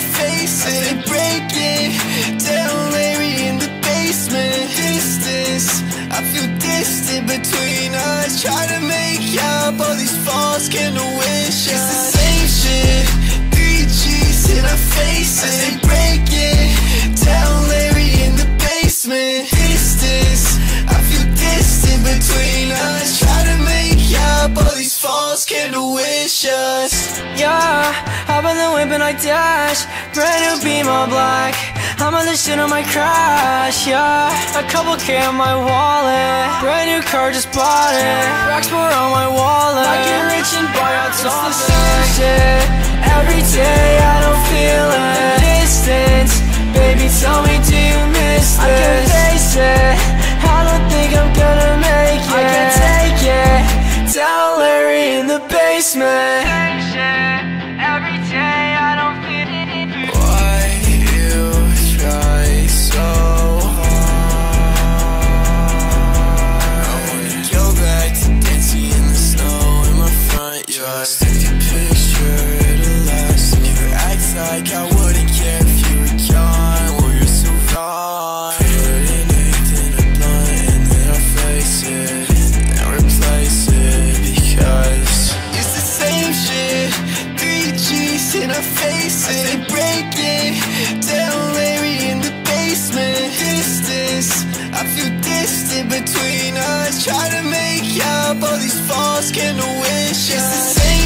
face it. They break it down, Larry in the basement. Distance, I feel distant between us. Try to make up all these false candle wishes. It's the same shit. Three G's in our faces. They break it down, Larry in the basement. Distance, I feel distant between us. Try to make up all these false candle wishes. Yeah, hop on the whip and I dash. Brand new beam all black. I'm on the shit on my crash, yeah. A couple K on my wallet. Brand new car, just bought it. Rocks more on my wallet. I get rich and buy out It's In our. They break it down, Larry in the basement. Distance, I feel distant between us. Try to make up all these false candle wishes.